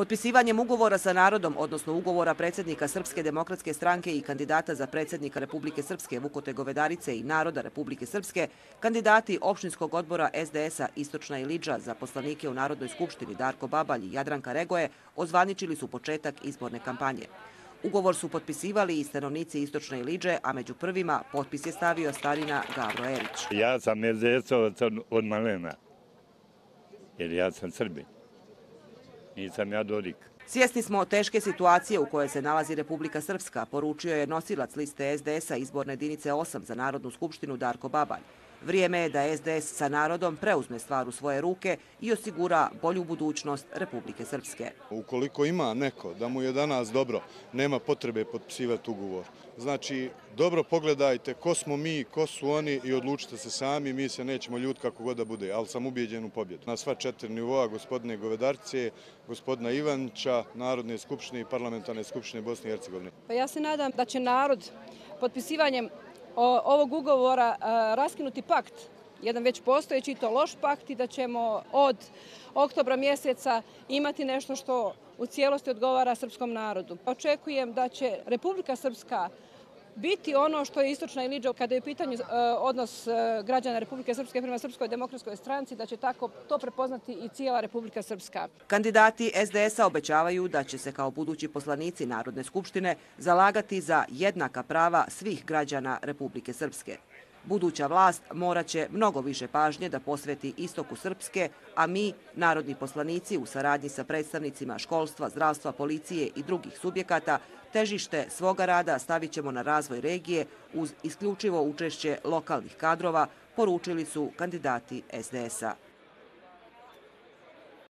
Potpisivanjem ugovora sa narodom, odnosno ugovora predsjednika Srpske demokratske stranke i kandidata za predsjednika Republike Srpske Vukote Govedarice i naroda Republike Srpske, kandidati opštinskog odbora SDS-a Istočna Iliđa za poslanike u Narodnoj skupštini Darko Babalj i Jadranka Regoje ozvaničili su početak izborne kampanje. Ugovor su potpisivali i stanovnici Istočne Iliđe, a među prvima potpis je stavio starina Gavro Erić. Ja sam SDS-ovac od malena, jer ja sam Srbin nisam ja Dodik. Svjesni smo teške situacije u kojoj se nalazi Republika Srpska, poručio je nosilac liste SDS-a izborne jedinice 8 za Narodnu skupštinu Darko Babalj. Vrijeme je da SDS sa narodom preuzme stvar u svoje ruke i osigura bolju budućnost Republike Srpske. Ukoliko ima neko da mu je danas dobro, nema potrebe potpisivati ugovor. Znači, dobro pogledajte ko smo mi, ko su oni i odlučite se sami, mi se nećemo ljut kako god da bude, ali sam ubijeđen u pobjedu. Na sva četiri nivoa, gospodine Govedarcije, gospodina Ivanča, Narodne skupštine i parlamentarne skupštine Bosne i Hercegovine. Pa ja se nadam da će narod potpisivanjem ovog ugovora e, raskinuti pakt, jedan već postojeći to loš pakt i da ćemo od oktobra mjeseca imati nešto što u cijelosti odgovara srpskom narodu. Očekujem da će Republika Srpska biti ono što je Istočna Iliđa kada je u pitanju e, odnos e, građana Republike Srpske prema Srpskoj demokratskoj stranci, da će tako to prepoznati i cijela Republika Srpska. Kandidati SDS-a obećavaju da će se kao budući poslanici Narodne skupštine zalagati za jednaka prava svih građana Republike Srpske. Buduća vlast moraće mnogo više pažnje da posveti istoku Srpske, a mi, narodni poslanici, u saradnji sa predstavnicima školstva, zdravstva, policije i drugih subjekata, težište svoga rada stavit ćemo na razvoj regije uz isključivo učešće lokalnih kadrova, poručili su kandidati SDS-a.